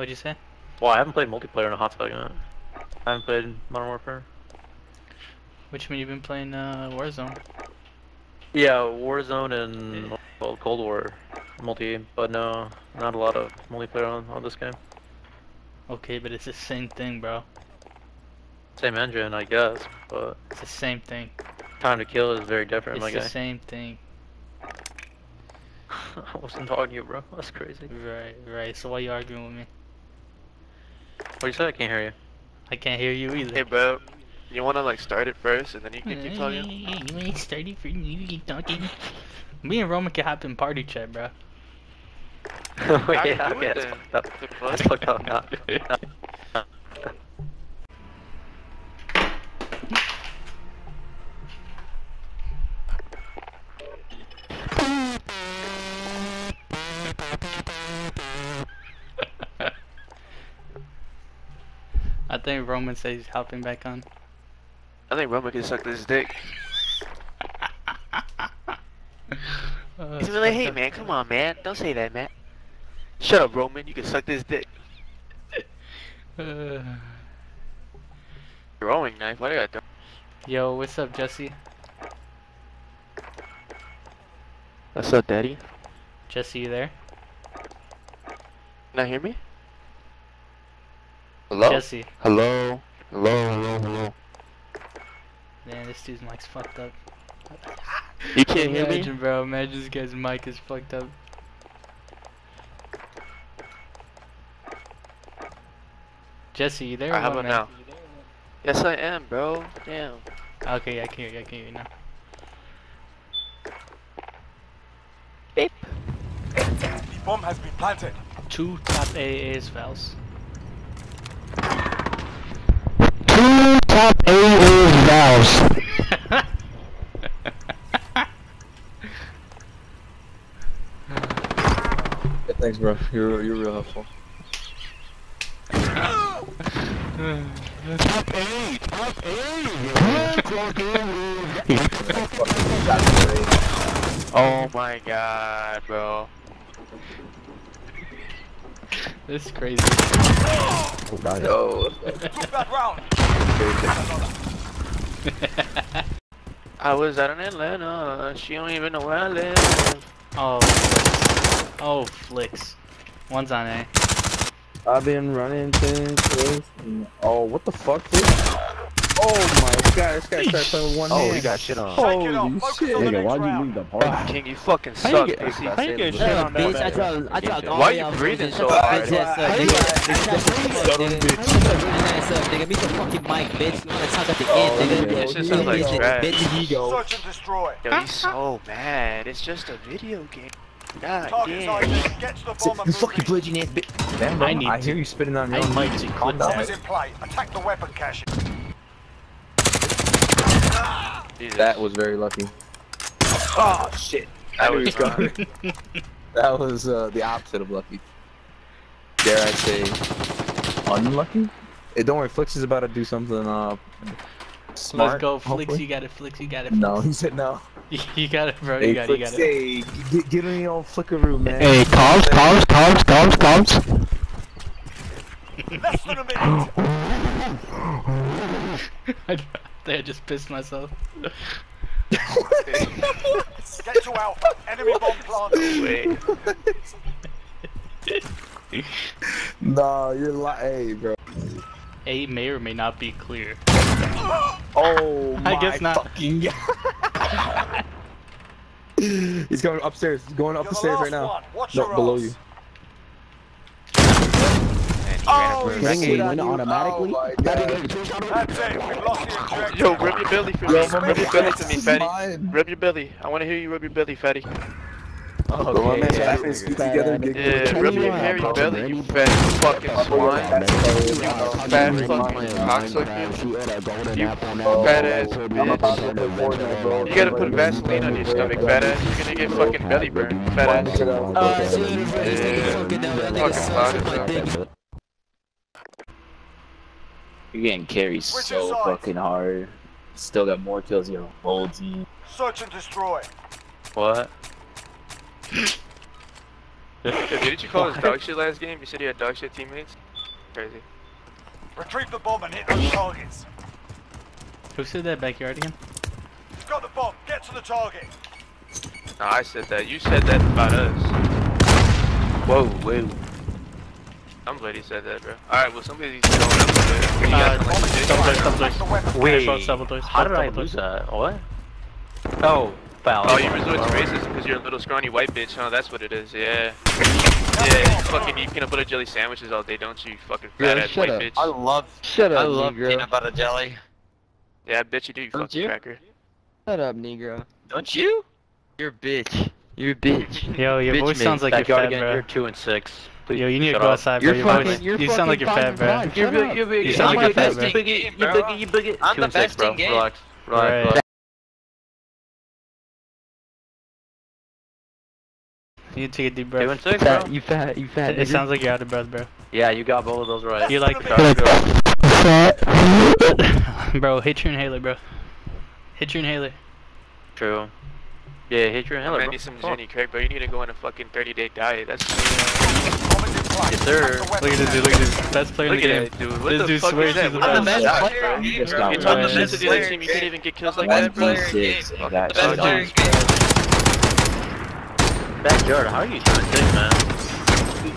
What'd you say? Well, I haven't played multiplayer in a hot second. yet. I haven't played Modern Warfare. Which one you've been playing? Uh, Warzone. Yeah, Warzone and well, Cold War multi, but no, not a lot of multiplayer on, on this game. Okay, but it's the same thing, bro. Same engine, I guess, but It's the same thing. time to kill is very different, It's my the same thing. I wasn't talking to you, bro. That's crazy. Right, right. So why are you arguing with me? What you say? I can't hear you. I can't hear you either. Hey, bro. You wanna like start it first, and then you can keep talking? You ain't started for you keep talking. Me and Roman can hop in party chat, bro. Wait, I yeah, can do okay, that's fucked up. That's fuck? fucked up. Think Roman says he's hopping back on. I think Roman can suck this dick. He's like, hey man, come on man, don't say that man. Shut up Roman, you can suck this dick. uh, Throwing knife, what do I throw? yo, what's up, Jesse? What's up daddy? Jesse, you there? Can I hear me? Hello? Jesse. Hello? Hello, hello, hello. Man, this dude's mic's fucked up. You can't hear me? Imagine, bro. Imagine this guy's mic is fucked up. Jesse, you there? or Alright, how about now? Yes I am, bro. Damn. Okay, yeah, I can hear you. I can hear you now. Beep. The bomb has been planted. Two top AAs Vals. Two top AA valves. Yeah, thanks, bro. You're you're real helpful. Top A, top Oh my god, bro. this is crazy. Yo, Took that round. I was out in Atlanta, she don't even know where I live. oh, flicks. Oh, flicks. One's on A. I've been running things. Oh, what the fuck, dude? Oh my god, this guy started playing with one Oh, hand. he got shit on. Shake it. Holy shit. Nigga, why'd you round. leave the party? King, you fucking How you suck, get- pussy. how you get Shut shit up, on that bitch. I bad? tried, I tried Why you breathing so hard? Bitch ass up, nigga. Shut your fucking ass up, nigga. Meet the fucking mic, bitch. You wanna talk at the end, nigga. This just sounds like Bitch, trash. bitch. Search and destroy. Yo, he's so mad. It's just a video game. God Target's damn. ID. Get to the bomb and You fucking it. bludgeon ass bitch. Damn. I I, need hear you spitting on your I own need mic. to Calm quit down. Bomb is in play. Attack the weapon cache. Jesus. That was very lucky. Oh shit. That was he coming. that was uh, the opposite of lucky. Dare I say, unlucky? Hey, don't worry, Flix is about to do something uh smart. Let's go, Flicks. hopefully. You got it, Flicks. You got it. No, Flicks. he said no. You got it, bro. Hey, You got it. You Flix, got it. hey, get, get in the old flickaroo, man. Hey, calms, calms, calms, calms, calms. Less than a minute. I think I just pissed myself. Get to Alpha. Enemy bomb planted. Wait. No, you're lying, hey, bro. A may or may not be clear. Oh my I guess not. fucking god. He's going upstairs. He's going up You're the the stairs last right now. one. Watch No, below ass. you. Oh, he Swing shit win you. automatically? Oh my god. That's it. We've lost the objective. Yo, rub your belly for me. Yo, Rub your belly to me, fatty. Rub your belly. I want to hear you rub your belly, fatty. Oh, Go on, man. yeah, yeah, together and get Yeah, rub your hairy belly, you fat fucking swine. You Fat fucking cocksucker. You fat ass bitch. You gotta put Vaseline on your stomach, fat ass. You're gonna get fucking belly burn, fat ass. Uh, see you in the. Yeah. Fucking down. That nigga Fucking sucks loud my as dick. You're getting carried so sides. fucking hard. Still got more kills than your whole team. Search and destroy. What? Yo, didn't you call us dog shit last game? You said you had dog shit teammates? Crazy. Retrieve the bomb and hit those targets. Who said that backyard again? You've got the bomb. Get to the target. No, I said that. You said that about us. Whoa, whoa. Somebody said that, bro. Alright, well, somebody's going up there. You Uh, guys like this? double doors, double Attack doors. the Wait, both double doors, how did I lose doors. that? What? Oh, foul. Oh, you resort to racism because you're a little scrawny white bitch, huh? That's what it is, yeah. Yeah, you fucking eat peanut butter jelly sandwiches all day, don't you, you fucking fat ass white bitch? I love, Shut I up, love Negro. peanut butter jelly. Yeah, I bet you do, you Don't fucking you? cracker. Shut up, Negro. Don't you? You're a bitch. You're a bitch. Yo, your Bitch voice me. sounds like you're Backyard fat, again, bro. you're two and six. Please Yo, you need to go up. outside, You're bro. Your fucking- voice, you're you sound like you're fat, bro. You're Shut big, you're big. You sound like you're fat, bro. game, bro. You big, you big. I'm the best bro. in game. Relax, relax, Right. relax. You need to take a deep Two breath. and six, bro. you fat, you fat. It sounds like you're out of breath, bro. Yeah, you got both of those right. You like, bro? Hit your inhaler, bro. Hit your inhaler. True. Yeah, hit your inhaler, bro. I need some Jenny Craig, bro. You need to go on a fucking 30 day diet. That's Bomb is in place. Yes, sir. Look at this dude. Look at this. Best player in the game. that dude. What This the dude fuck swears he's the What best. the best player bro. in the game, Just bro? got You're talking one. to the other team. You can't even get kills like One that, bro. six. I got Best player in the game. Backyard, how are you two and six, man?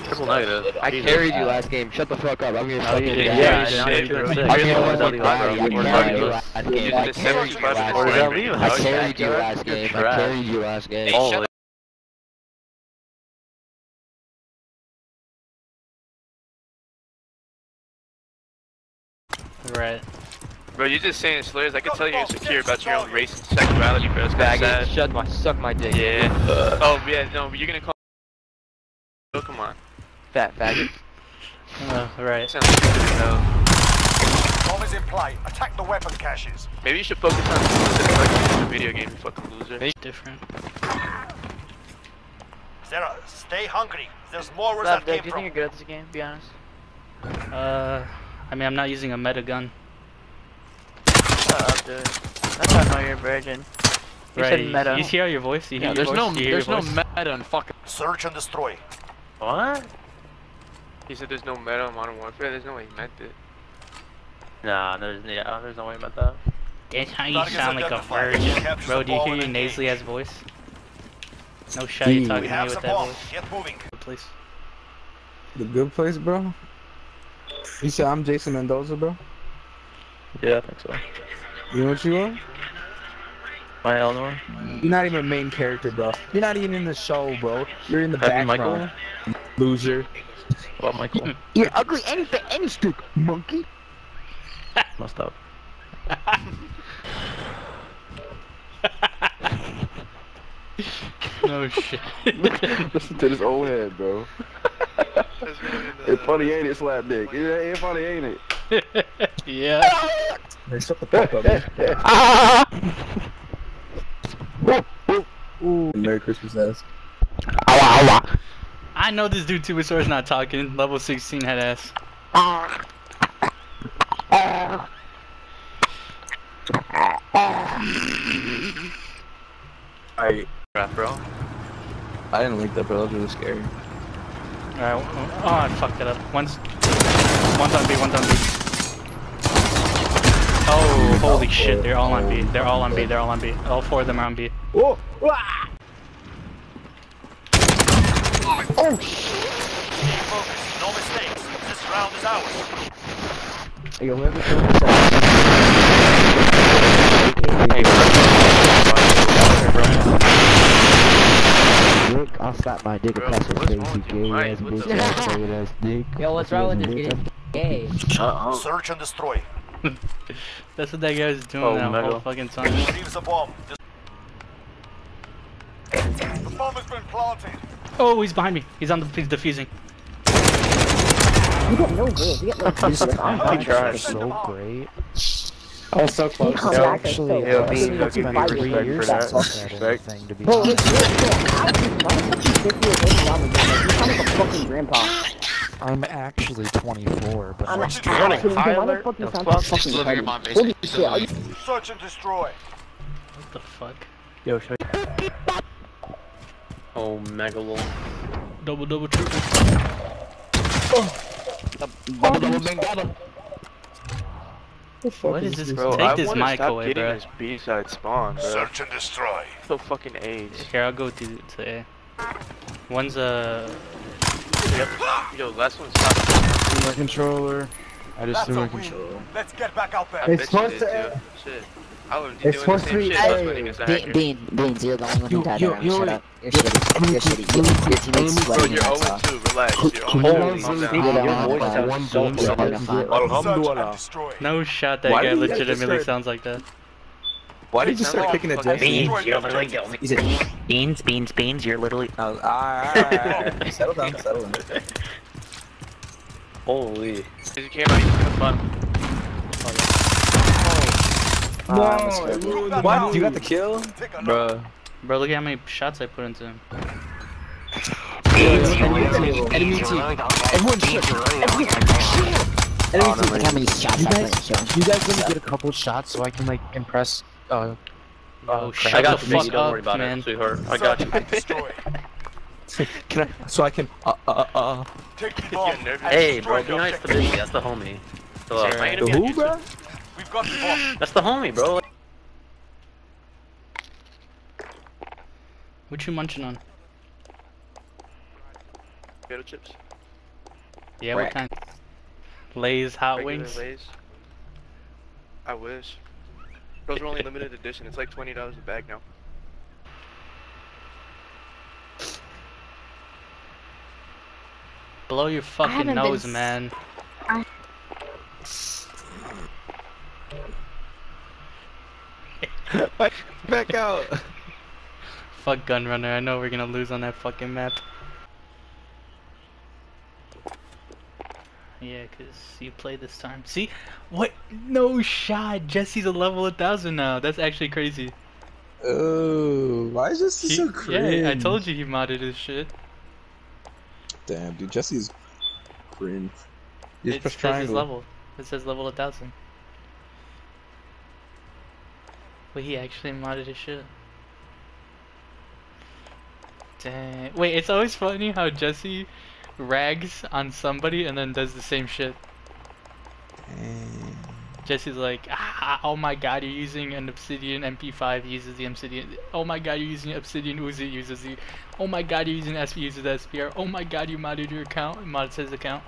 Triple negative. I carried you last game. Shut the fuck up. I'm gonna fucking you. Yeah, Yeah, shit, you're two and bro. I You're can't the work one with that Cloudy. I got carried you last game. I carried you last score Where's that game. I carried you last game. I carried you last game. Holy. Right. Bro, you're just saying slurs. I can tell you're insecure about your own race and sexuality, bro. It's kinda Faggot. sad. Shut my, suck my dick. Yeah. Oh, yeah, no, you're gonna call. Oh, come on. Fat faggot. Uh, right. Sounds like you're doing no. Bomb is in play. Attack the weapon caches. Maybe you should focus on instead of like, video game, you fucking loser. Different. Sarah, stay hungry. There's more where Lab, that Doug, came do you from. think you're good at this game, be honest? Uh, I mean, I'm not using a meta gun. Shut up, dude. That's how I know you're a virgin. You right. said meta. You hear your voice? You hear Yeah, your there's voice? no You there's no voice? meta in fucking Search and destroy. What? He said there's no meta in Modern Warfare. There's no way he meant it. Nah, there's yeah, there's no way about that. That's how you Targets sound like a virgin. Bro, do you hear and your engage. nasally ass voice? No shot, you Gee. talking We to me have with some that bomb. voice. Get moving. Good place. The good place, bro. You said I'm Jason Mendoza, bro. Yeah, I think so. You know what you are? My Eleanor. You're not even a main character, bro. You're not even in the show, bro. You're in the Happy background. Loser. What, Michael? You're ugly any fit any stick, monkey. Must up. No shit. Listen to this old head, bro. It's funny, ain't it, slap dick? It ain't funny, ain't it? yeah. Man, shut the fuck up, man. Ooh. Merry Christmas, ass. I know this dude two is not talking. Level 16 head ass. I, Crap, bro. I didn't like that, bro. That was really scary. Alright, oh, I fucked it up. One's, one's on B, one's on B. Oh, holy oh. shit, they're all on B. They're all on B, they're all on B. All four of them are on B. Ah. Oh! Stay focused. No mistakes. This round is ours. Yo, whoever killed this Dick, I'll slap my dick Bro, across his what's face, you gay ass bitch ass ass dick. Yo, what's wrong with this kid? Gay. Search and destroy. That's what that guy's doing Oh, that Mega. whole fucking time. Leaves a bomb. The bomb has been planted. Oh, he's behind me. He's on the, he's defusing. You get no good. You get no good. I tried. so great. I was so close. Come back and say, Yeah, "Oh, me, give me give me five respect years." for that. That's Respect. thing to be Bro, look, look, look, how is why the fuck you 50 years old and down the you sound like a fucking grandpa. I'm actually 24, but I'm Switch to actually, running. why the Tyler, fuck you the sound fuck? fucking Just living in my petty? Holy shit, are you Search and destroy. What the fuck? Yo, show you. Oh, Megalol. double, double, triple. Oh. Double, double, bang, What is this? Bro, Take I this wanna mic stop away, getting bro. this B-side spawn, bro. Search and destroy. So fucking age. Here, I'll go to, to A. One's uh, Yo, last one's top. my controller. I just That's threw my controller. Let's get back out I there. It's bet you supposed did to- too. Shit. I would be It's doing the supposed to same be shit. I was A. winning against a Bean. Bean, Beans, you're the only one who died yo, around. yo, Shut up. You're shitty. You're shitty. Your, your teammates sweating you're your 0 ass off. 2. Relax. You're 0 Can 2. you Calm guys down. You're the Your only voice one sounds who's so so fucking bad. fine. Search and Alhamdulillah. no shot. That guy did you guys legitimately sounds like that. Why did you start picking at Jesse? Beans, you're literally the He said, Beans, Beans, Beans, you're literally. Uh, alright, alright. settle down, settle down. Holy. You can't even have fun. No, what? You got the kill? Take a Bruh. Bro, look at how many shots I put into him. Enemy team. Everyone shoot. Everyone shoot. Enemy team. Look how many shots You I guys- put in Sean. You guys let me get a couple shots so I can like impress. Uh, Oh, I got the you, fuck Don't worry about man. it, sweetheart. I got you. Can I? So I can. Uh, uh, uh. Take the bomb. Hey, destroy bro, the be nice to objective. Miggy. That's the homie. So, uh, Sure. my The who, YouTube- bro? We've got the bomb. That's the homie, bro. What you munching on? Potato chips. Yeah, what kind? Lay's hot Regular wings. Lay's. I wish. Those are only limited edition. It's like twenty dollars a bag now. Blow your fucking haven't been nose, s- man. Back out. Fuck Gunrunner. I know we're gonna lose on that fucking map. Yeah, cause you play this time. See, what? No shot. Jesse's a level 1000 now. That's actually crazy. Oh, why is this He- so cringe? yeah, I told you he modded his shit. Damn, dude, Jesse's cringe. You It says his level. It says level 1000. Wait, he actually modded his shit. Dang. Wait, it's always funny how Jesse rags on somebody and then does the same shit. Jesse's like, ah, oh my god, you're using an Obsidian MP5, he uses the Obsidian. Oh my god, you're using Obsidian Uzi, uses the. Oh my god, you're using SP, uses the SPR. Oh my god, you modded your account, modded his account.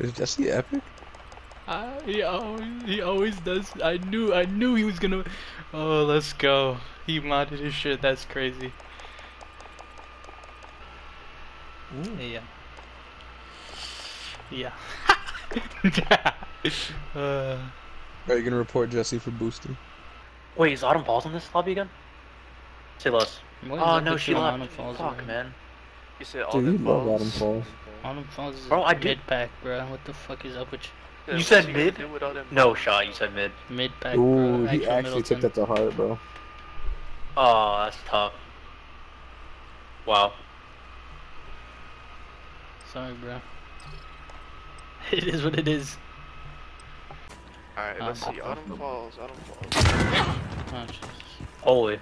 Is Jesse epic? Uh, he always, he always does. I knew, I knew he was gonna. Oh, let's go. He modded his shit. That's crazy. Yeah. Yeah. uh, Are you gonna report Jesse for boosting? Wait, is Autumn Falls in this lobby again? Say less. Oh no, she you and left. Autumn Falls, Fuck, bro? man. You said all Dude, the you love. Autumn Falls. Autumn Falls is Bro, I do- mid pack, bro. What the fuck is up with Yeah, You said mid? do with all them No balls? shot, you said mid. Mid pack, Ooh, bro. he Actual actually took that to heart, bro. Oh, that's tough. Wow. Sorry, bro. It is what it is. Alright, let's Uh, see. Autumn Falls, Autumn Falls. Oh, Holy.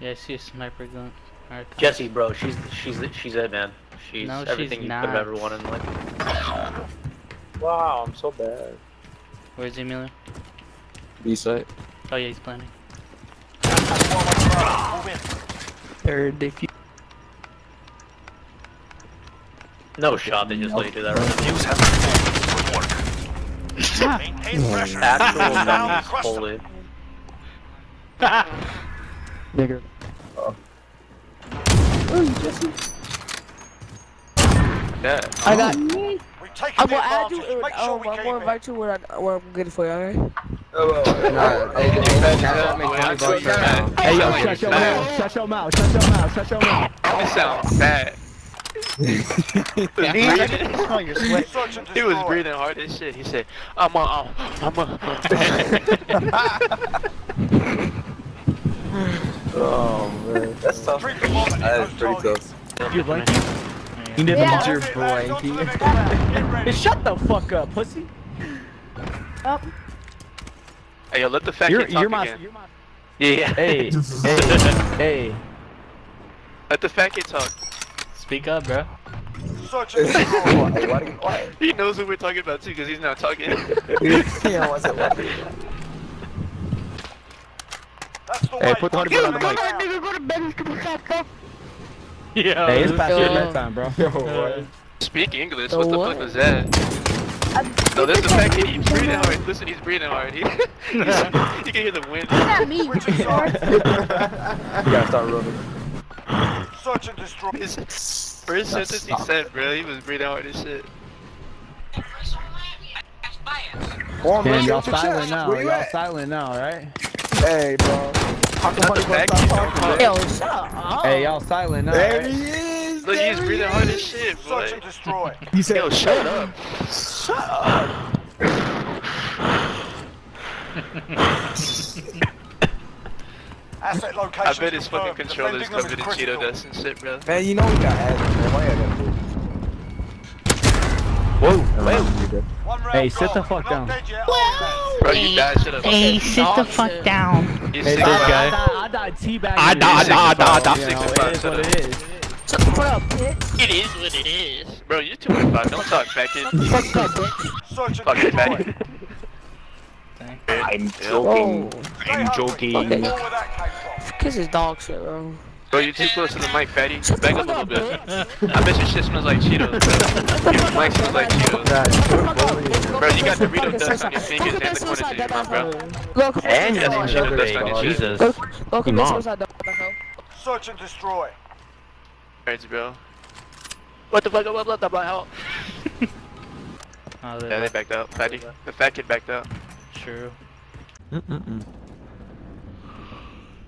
Yeah, I see a sniper gun. Alright. Jesse, bro, she's she's she's it, man. She's No, she's everything you could have not. ever wanted in life. Wow, I'm so bad. Where's Emilio? B site. Oh yeah, he's planning. Move in. Third, if you. No shot, they just let you do that right News has been Good work. Maintain pressure. Actual Now dummies, crush them. holy. Nigger. Oh. Yeah. I got. We take I the will add you. Make sure Um, we I'm gonna invite you where, I, where I'm good for you, alright? Nah, hey, hey, hey, cash out me 20 bucks right now. Hey yo, shut your mouth, shut your mouth, shut your mouth, shut your mouth. That sounds bad. He was breathing hard as shit. He said, I'm a, I'm a. Oh man, that's tough. Treat the bomb and That hit is those pretty targets. tough. You like You never Yeah. met your Hey, boy. lads, on to the next round. Shut the fuck up, pussy. Up. Hey, yo, let the fat You're kid talk you're my again. you're my Yeah. Hey, hey, hey. Let the fat kid talk. Speak up, bro. Search and destroy. Hey, why you quiet? He knows who we're talking about too, because he's not talking. yeah, what's it like? That's the Hey, way. put the honey bun on the mic. Yeah. Hey, it's past your Yo. bedtime, bro. Speak English. The what the fuck was that? No, there's the fat kid. He's breathing hard. Listen, he's breathing hard. He, he's, you can hear the wind. Switching sides. You gotta start running. Search and destroy. His first sentence he said, bro, he was breathing hard as shit. Go on, bro. Damn, Get y'all silent now. You Y'all silent now, right? Hey, bro. How come the honey bun fat stop kid, don't talking? talk. Yo, shut up. Hey, y'all silent now, There right? he is. Look, there he's he breathing hard is. as shit, Search boy. and destroy. He said, Yo, shut up. Shut up. Asset location. I bet his fucking controller's covered in Cheeto dust and shit, bro. Man, you know we got asthma, man. Why you gotta do Whoa, Whoa. Hey, sit the fuck down. dead yet. Bro, you died, shut up. Hey, sit the fuck down. He's Hey, sick I, of guy. I, died, I died teabagging. I you. died, It's I died, I six died. to five, you know, Six to It is five, what shut it is. Shut the fuck up, bitch. It is what it is. Bro, you're too much five. Don't talk, fat kid. Fuck up, bitch. Search and Fucking fat destroy. kid. I'm joking. Stay hungry. Know where that came from. Kiss his dog shit, bro. Bro, you're too close to the mic, fatty. Back up a little bit. I bet your shit smells like Cheetos, bro. Your mic smells like Cheetos. Bro, you got Dorito dust on your fingers and the corners of your mouth, bro. And you got Cheeto dust on your. Jesus. Look, look, Come on. suicide. Search and destroy. Alright, bro. What the fuck? What the fuck? Oh, Yeah, they backed out. Fatty. The fat kid backed out. True. Mm-mm-mm.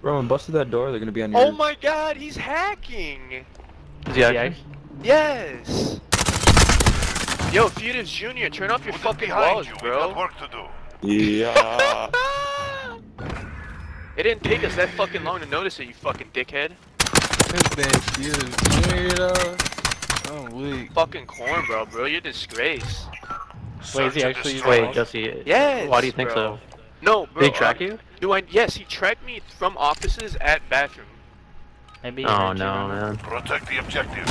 Bro, when busted that door, they're gonna be on your. Oh my god, he's hacking! Is he actually? Yes! Yo, Futives Jr., turn off your fucking walls, bro. work to do. Yeah. It didn't take us that fucking long to notice it, you fucking dickhead. I'm weak. Fucking corn, bro, bro. You're a disgrace. Wait, is he actually destroy. Wait, Jesse. Yes, Why do you think bro. so? No, bro. Did he track uh, you? Do I? Yes, he tracked me from offices at bathroom. Maybe. he Oh heard you, no, bro. man. Protect the objectives.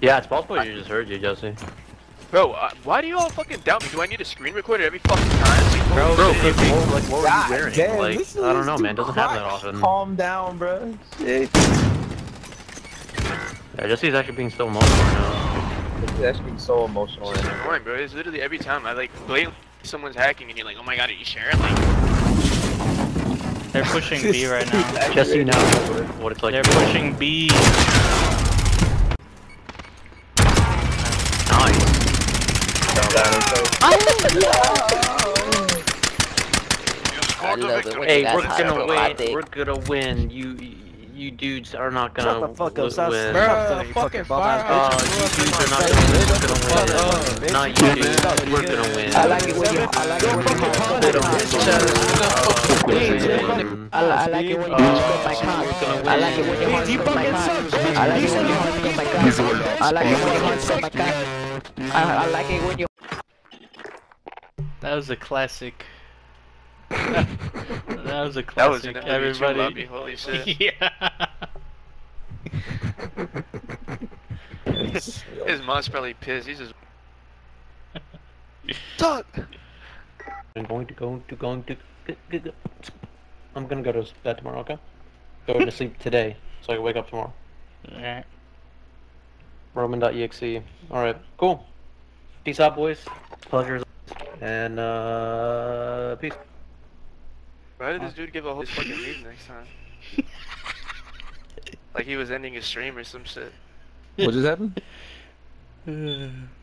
Yeah, it's possible you just heard you, Jesse. Bro, uh, why do you all fucking doubt me? Do I need a screen recorder every fucking time? Bro, bro, shit. what, like, what were you wearing? damn, like, listen I don't know, man. Doesn't happen that cry. often. Calm down, bro. Shit. Yeah, Jesse's actually being so emotional right now. That's being so emotional right just now. annoying, bro. It's literally every time I like blatantly someone's hacking and you're like, oh my god, are you sharing? Like, They're pushing B right now. Jesse knows what it's like. They're pushing B. Nice. You scored the love it Hey, we're gonna win. We're gonna win. You, you dudes are not gonna Shut the fuck up, w- stop win. Bruh, fucking fire. Oh, you dudes are not gonna win. We're gonna win. Not you dudes. We're gonna win. I like it when you, I like it when you We're gonna win. I, li- I like it when you scrub my cock. I like it when your heart my cock. I like it when your heart my cock. I like it when your heart my cock. I, I like it when you. That was a classic. That was a classic. that was in everybody. lobby. Holy shit. yeah. His mom's probably pissed. He's just. Talk. I'm going to go to going to. I'm gonna go to bed tomorrow. Okay. Go to sleep today, so I can wake up tomorrow. Alright. Roman.exe. Alright, cool. Peace out, boys. Pleasure. And, uh, peace. Why did this dude give a whole fucking leave next time? like he was ending his stream or some shit. What just happened?